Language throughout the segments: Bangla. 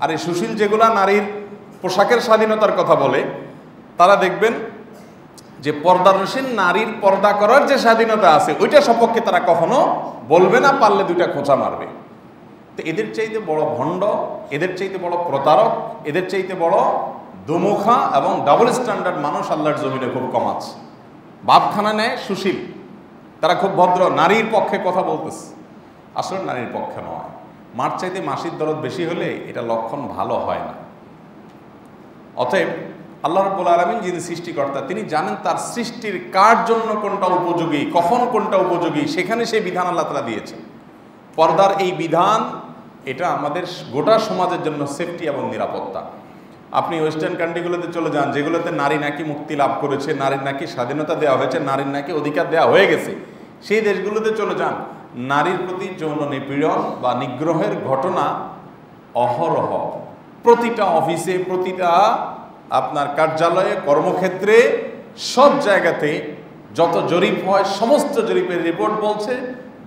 আর এই সুশীল যেগুলা নারীর পোশাকের স্বাধীনতার কথা বলে, তারা দেখবেন যে পর্দানসীন নারীর পর্দা করার যে স্বাধীনতা আছে, ওইটা সপক্ষে তারা কখনো বলবে না, পারলে দুইটা খোঁচা মারবে। তো এদের চাইতে বড় ভণ্ড, এদের চাইতে বড় প্রতারক, এদের চাইতে বড় দুমুখা এবং ডাবল স্ট্যান্ডার্ড মানুষ আল্লাহর জমিনে খুব কম আছে। বাপখানা নেয় সুশীল। তারা খুব ভদ্র, নারীর পক্ষে কথা বলতেছে। আসলে নারীর পক্ষে নয়। মার চাইতে মাসির দরদ বেশি হলে এটা লক্ষণ ভালো হয় না। অতএব আল্লাহ রব্বুল আলমিন যিনি সৃষ্টিকর্তা, তিনি জানেন তার সৃষ্টির কার জন্য কোনটা উপযোগী, কখন কোনটা উপযোগী, সেখানে সেই বিধান আল্লাহ তালা দিয়েছে পর্দার এই বিধান, এটা আমাদের গোটা সমাজের জন্য সেফটি এবং নিরাপত্তা। আপনি ওয়েস্টার্ন কান্ট্রিগুলোতে চলে যান, যেগুলোতে নারী নাকি মুক্তি লাভ করেছে, নারীর নাকি স্বাধীনতা দেওয়া হয়েছে, নারীর নাকি অধিকার দেওয়া হয়ে গেছে, সেই দেশগুলোতে চলে যান। নারীর প্রতি যৌন নিপীড়ন বা নিগ্রহের ঘটনা অহরহ। প্রতিটা অফিসে, প্রতিটা আপনার কার্যালয়ে, কর্মক্ষেত্রে, সব জায়গাতে যত জরিপ হয়, সমস্ত জরিপের রিপোর্ট বলছে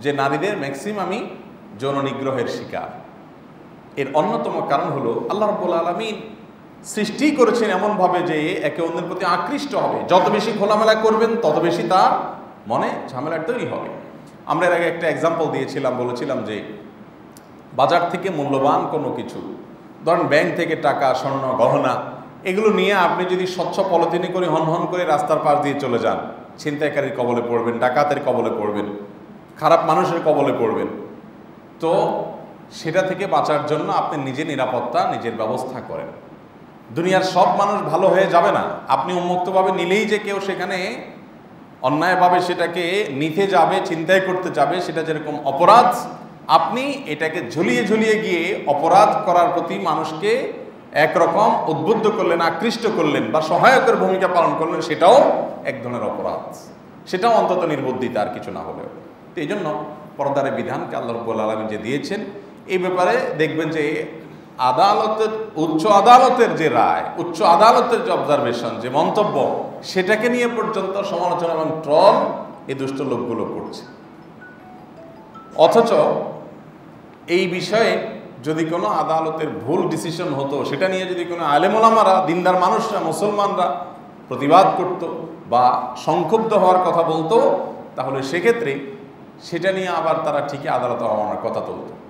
যে নারীদের ম্যাক্সিমামই যৌন নিগ্রহের শিকার। এর অন্যতম কারণ হলো আল্লাহ রব্বুল আলমিন সৃষ্টি করেছেন এমনভাবে যে একে অন্যের প্রতি আকৃষ্ট হবে। যত বেশি খোলামেলা করবেন, তত বেশি তার মনে ঝামেলার তৈরি হবে। আমরা এর আগে একটা এক্সাম্পল দিয়েছিলাম, বলেছিলাম যে বাজার থেকে মূল্যবান কোনো কিছু, ধরেন ব্যাংক থেকে টাকা, স্বর্ণ, গহনা, এগুলো নিয়ে আপনি যদি স্বচ্ছ পলিথিনে করে হন হন করে রাস্তার পাশ দিয়ে চলে যান, ছিনতাইকারীর কবলে পড়বেন, ডাকাতের কবলে পড়বেন, খারাপ মানুষের কবলে পড়বেন, তো সেটা থেকে বাঁচার জন্য আপনি নিজে নিরাপত্তা, নিজের ব্যবস্থা করেন। দুনিয়ার সব মানুষ ভালো হয়ে যাবে না। আপনি উন্মুক্তভাবে নিলেই যে কেউ সেখানে অন্যায়ভাবে সেটাকে নিতে যাবে চিন্তাই করতে যাবে, সেটা যেরকম অপরাধ, আপনি এটাকে ঝুলিয়ে ঝুলিয়ে গিয়ে অপরাধ করার প্রতি মানুষকে একরকম উদ্বুদ্ধ করলেন, আকৃষ্ট করলেন বা সহায়কের ভূমিকা পালন করলেন, সেটাও এক ধরনের অপরাধ। সেটাও অন্তত নির্বুদ্ধিতা আর কিছু না হলেও। তো এই জন্য পর্দারে বিধানকে আল্লাহ রব্বুল আলমী যে দিয়েছেন, এই ব্যাপারে দেখবেন যে আদালতের, উচ্চ আদালতের যে রায়, উচ্চ আদালতের যে অবজারভেশন যে মন্তব্য, সেটাকে নিয়ে পর্যন্ত সমালোচনা এবং ট্রল এই দুষ্ট লোকগুলো করছে। অথচ এই বিষয়ে যদি কোনো আদালতের ভুল ডিসিশন হতো, সেটা নিয়ে যদি কোনো আলেমোলামারা, দিনদার মানুষরা, মুসলমানরা প্রতিবাদ করত বা সংক্ষুব্ধ হওয়ার কথা বলতো, তাহলে সেক্ষেত্রে সেটা নিয়ে আবার তারা ঠিকই আদালত হওয়ার কথা তুলত।